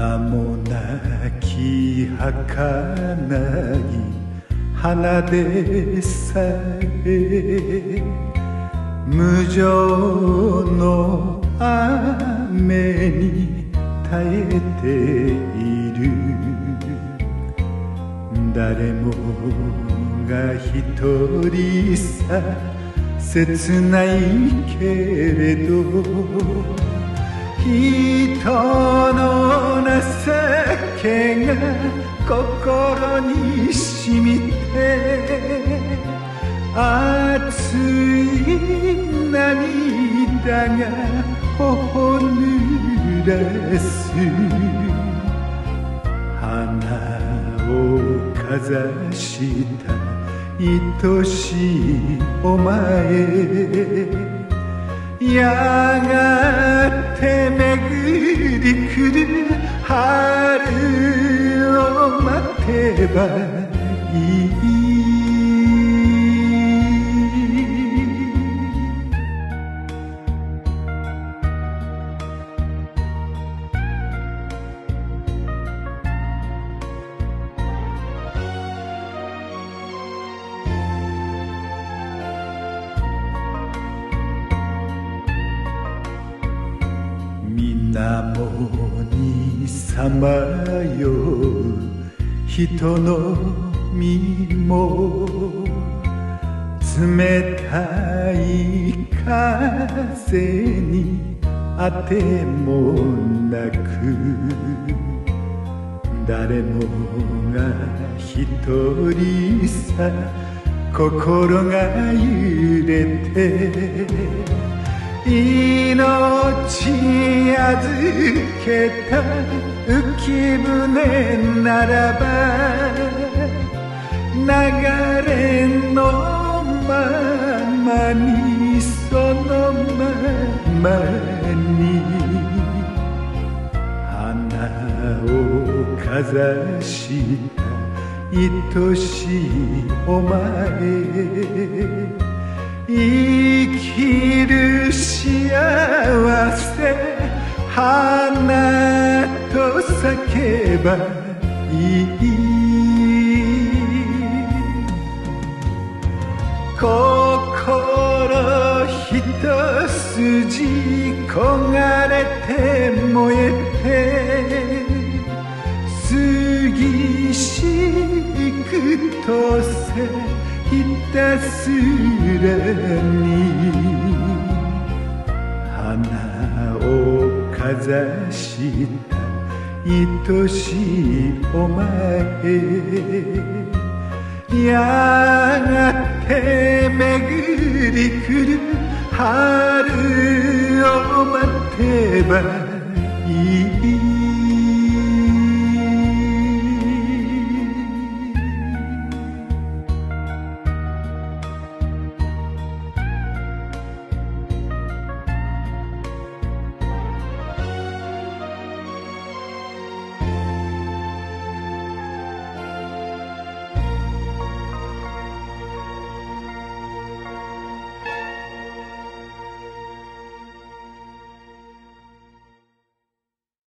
名もなき儚い花でさえ無情の雨に耐えている。誰もが一人さ切ないけれど。人の情けが心に染みて熱い涙が頬濡らす花をかざした愛しいお前やが巡り来る春を待て水面にさまよう人の身も冷たい風にあてもなく誰もが一人さ心が揺れて命預けた浮舟ならば流れのままにそのままに花をかざした愛しいお前。生きる幸せ花と叫ばいい。心一筋焦がれて燃えて過ぎしくとせひたすらに花をかざした愛しいお前。やがて巡り来る春を待てば